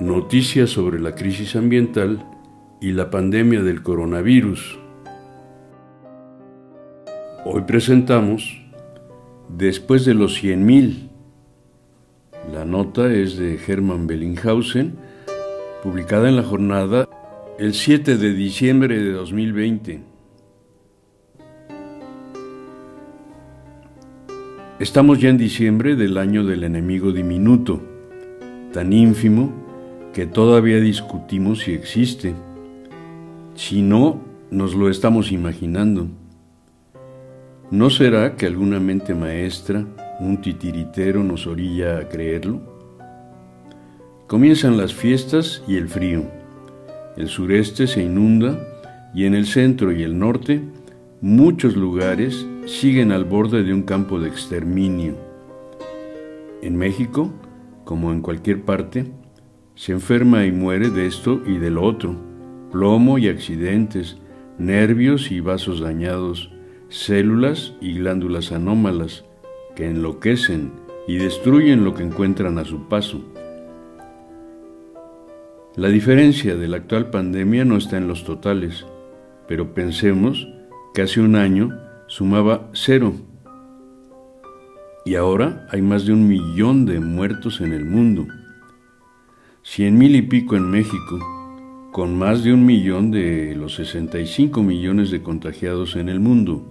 Noticias sobre la crisis ambiental y la pandemia del coronavirus. Hoy presentamos Después de los 100.000. La nota es de Hermann Bellinghausen, publicada en la jornada el 7 de diciembre de 2020. Estamos ya en diciembre del año del enemigo diminuto, tan ínfimo que todavía discutimos si existe. Si no, nos lo estamos imaginando. ¿No será que alguna mente maestra, un titiritero, nos orilla a creerlo? Comienzan las fiestas y el frío. El sureste se inunda y en el centro y el norte muchos lugares siguen al borde de un campo de exterminio. En México, como en cualquier parte, se enferma y muere de esto y de lo otro, plomo y accidentes, nervios y vasos dañados, células y glándulas anómalas que enloquecen y destruyen lo que encuentran a su paso. La diferencia de la actual pandemia no está en los totales, pero pensemos que hace un año sumaba cero. Y ahora hay más de un millón de muertos en el mundo. Cien mil y pico en México, con más de un millón de los 65 millones de contagiados en el mundo.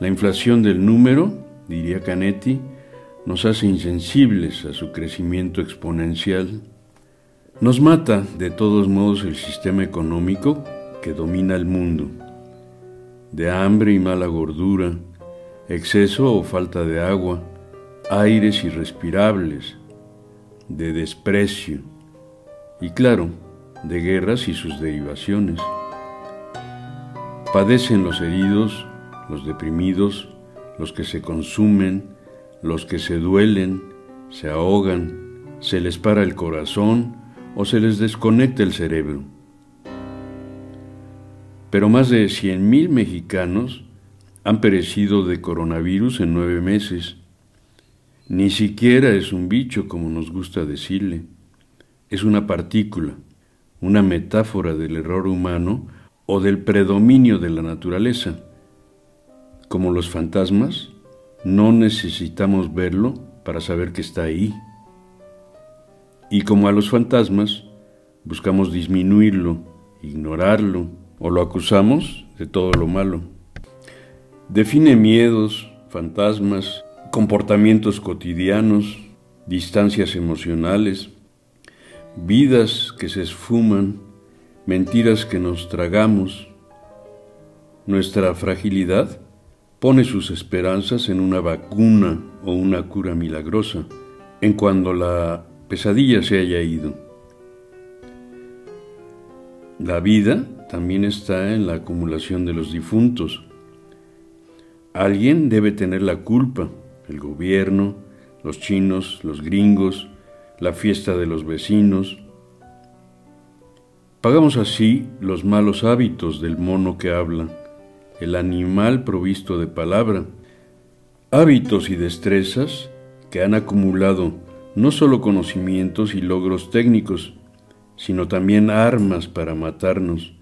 La inflación del número, diría Canetti, nos hace insensibles a su crecimiento exponencial. Nos mata de todos modos el sistema económico que domina el mundo de hambre y mala gordura, exceso o falta de agua, aires irrespirables, de desprecio y claro, de guerras y sus derivaciones. Padecen los heridos, los deprimidos, los que se consumen, los que se duelen, se ahogan, se les para el corazón o se les desconecta el cerebro pero más de 100.000 mexicanos han perecido de coronavirus en nueve meses. Ni siquiera es un bicho, como nos gusta decirle. Es una partícula, una metáfora del error humano o del predominio de la naturaleza. Como los fantasmas, no necesitamos verlo para saber que está ahí. Y como a los fantasmas, buscamos disminuirlo, ignorarlo, o lo acusamos de todo lo malo. Define miedos, fantasmas, comportamientos cotidianos, distancias emocionales, vidas que se esfuman, mentiras que nos tragamos. Nuestra fragilidad pone sus esperanzas en una vacuna o una cura milagrosa, en cuando la pesadilla se haya ido. La vida también está en la acumulación de los difuntos. Alguien debe tener la culpa, el gobierno, los chinos, los gringos, la fiesta de los vecinos. Pagamos así los malos hábitos del mono que habla, el animal provisto de palabra, hábitos y destrezas que han acumulado no solo conocimientos y logros técnicos, sino también armas para matarnos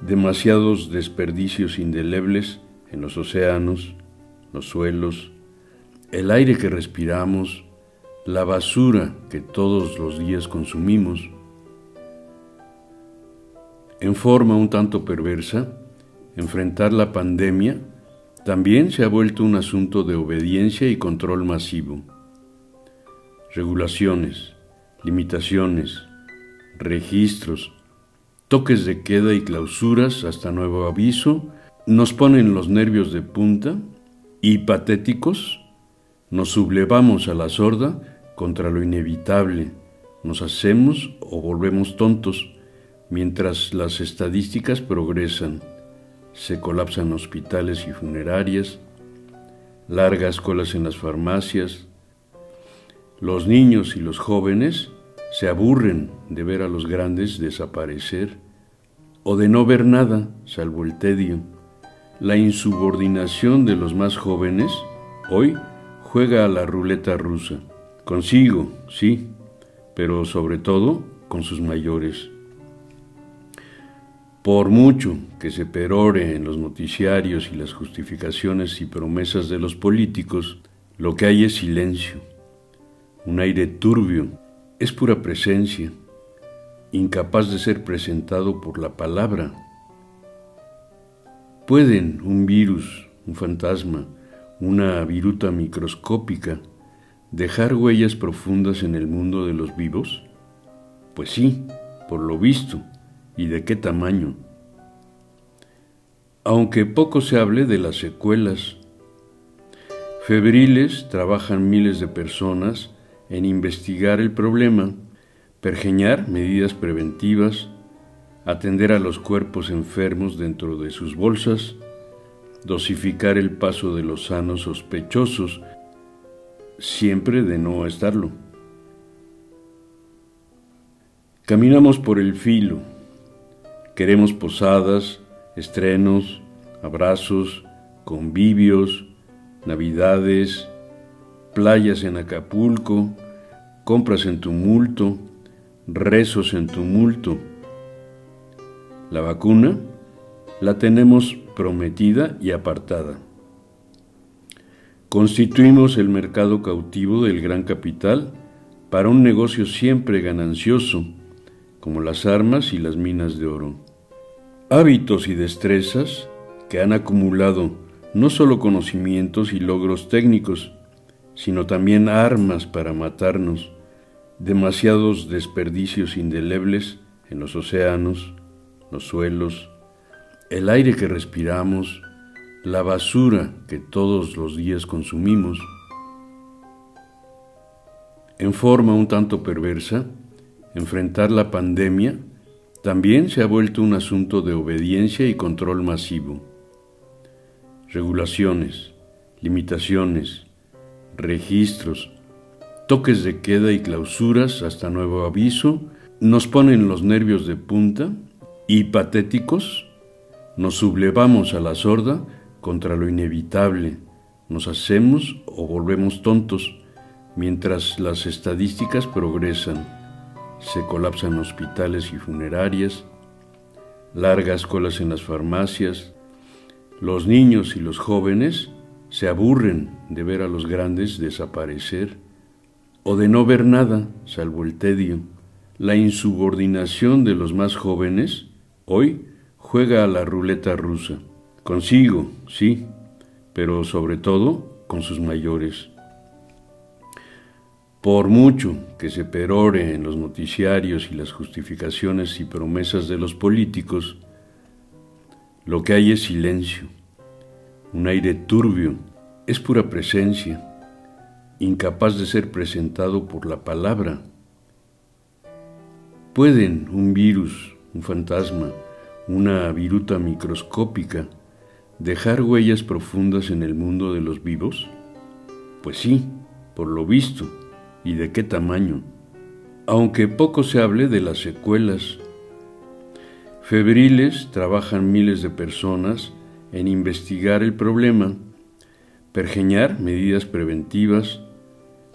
demasiados desperdicios indelebles en los océanos, los suelos, el aire que respiramos, la basura que todos los días consumimos. En forma un tanto perversa, enfrentar la pandemia también se ha vuelto un asunto de obediencia y control masivo. Regulaciones, limitaciones, registros, toques de queda y clausuras hasta nuevo aviso, nos ponen los nervios de punta y patéticos, nos sublevamos a la sorda contra lo inevitable, nos hacemos o volvemos tontos mientras las estadísticas progresan, se colapsan hospitales y funerarias, largas colas en las farmacias, los niños y los jóvenes se aburren de ver a los grandes desaparecer o de no ver nada salvo el tedio. La insubordinación de los más jóvenes hoy juega a la ruleta rusa. Consigo, sí, pero sobre todo con sus mayores. Por mucho que se perore en los noticiarios y las justificaciones y promesas de los políticos, lo que hay es silencio, un aire turbio, es pura presencia, incapaz de ser presentado por la palabra. ¿Pueden un virus, un fantasma, una viruta microscópica dejar huellas profundas en el mundo de los vivos? Pues sí, por lo visto y de qué tamaño. Aunque poco se hable de las secuelas. Febriles trabajan miles de personas en investigar el problema, pergeñar medidas preventivas, atender a los cuerpos enfermos dentro de sus bolsas, dosificar el paso de los sanos sospechosos, siempre de no estarlo. Caminamos por el filo, Queremos posadas, estrenos, abrazos, convivios, navidades, playas en Acapulco, compras en tumulto, rezos en tumulto. La vacuna la tenemos prometida y apartada. Constituimos el mercado cautivo del gran capital para un negocio siempre ganancioso, como las armas y las minas de oro hábitos y destrezas que han acumulado no solo conocimientos y logros técnicos, sino también armas para matarnos, demasiados desperdicios indelebles en los océanos, los suelos, el aire que respiramos, la basura que todos los días consumimos. En forma un tanto perversa, enfrentar la pandemia también se ha vuelto un asunto de obediencia y control masivo. Regulaciones, limitaciones, registros, toques de queda y clausuras hasta nuevo aviso nos ponen los nervios de punta y patéticos nos sublevamos a la sorda contra lo inevitable, nos hacemos o volvemos tontos mientras las estadísticas progresan. Se colapsan hospitales y funerarias, largas colas en las farmacias, los niños y los jóvenes se aburren de ver a los grandes desaparecer o de no ver nada salvo el tedio. La insubordinación de los más jóvenes hoy juega a la ruleta rusa. Consigo, sí, pero sobre todo con sus mayores. Por mucho que se perore en los noticiarios y las justificaciones y promesas de los políticos, lo que hay es silencio, un aire turbio, es pura presencia, incapaz de ser presentado por la palabra. ¿Pueden un virus, un fantasma, una viruta microscópica dejar huellas profundas en el mundo de los vivos? Pues sí, por lo visto y de qué tamaño, aunque poco se hable de las secuelas. Febriles trabajan miles de personas en investigar el problema, pergeñar medidas preventivas,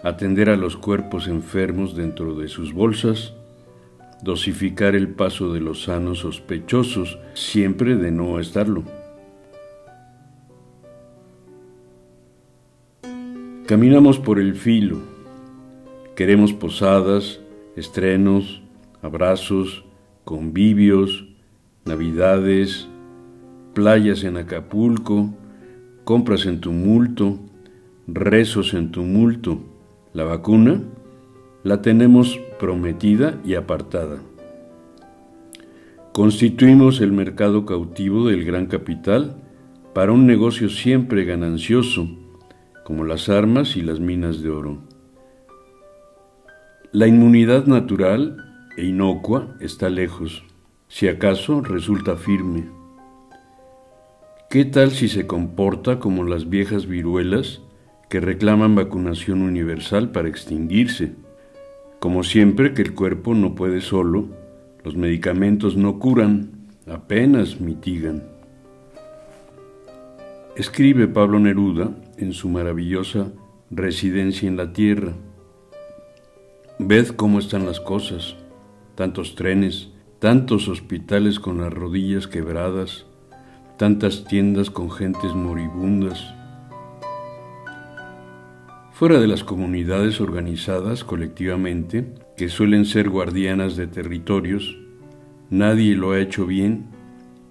atender a los cuerpos enfermos dentro de sus bolsas, dosificar el paso de los sanos sospechosos, siempre de no estarlo. Caminamos por el filo, Queremos posadas, estrenos, abrazos, convivios, navidades, playas en Acapulco, compras en tumulto, rezos en tumulto. La vacuna la tenemos prometida y apartada. Constituimos el mercado cautivo del gran capital para un negocio siempre ganancioso, como las armas y las minas de oro. La inmunidad natural e inocua está lejos, si acaso resulta firme. ¿Qué tal si se comporta como las viejas viruelas que reclaman vacunación universal para extinguirse? Como siempre que el cuerpo no puede solo, los medicamentos no curan, apenas mitigan. Escribe Pablo Neruda en su maravillosa Residencia en la Tierra. Ved cómo están las cosas, tantos trenes, tantos hospitales con las rodillas quebradas, tantas tiendas con gentes moribundas. Fuera de las comunidades organizadas colectivamente, que suelen ser guardianas de territorios, nadie lo ha hecho bien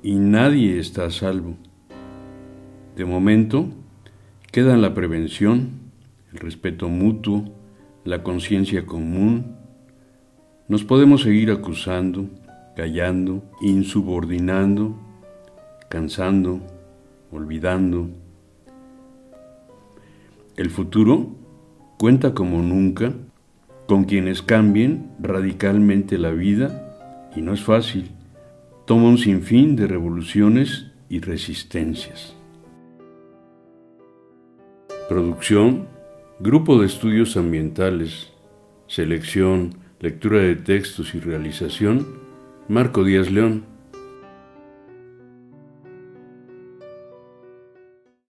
y nadie está a salvo. De momento, quedan la prevención, el respeto mutuo, la conciencia común. Nos podemos seguir acusando, callando, insubordinando, cansando, olvidando. El futuro cuenta como nunca con quienes cambien radicalmente la vida y no es fácil. Toma un sinfín de revoluciones y resistencias. Producción, Grupo de Estudios Ambientales, Selección, Lectura de Textos y Realización, Marco Díaz León.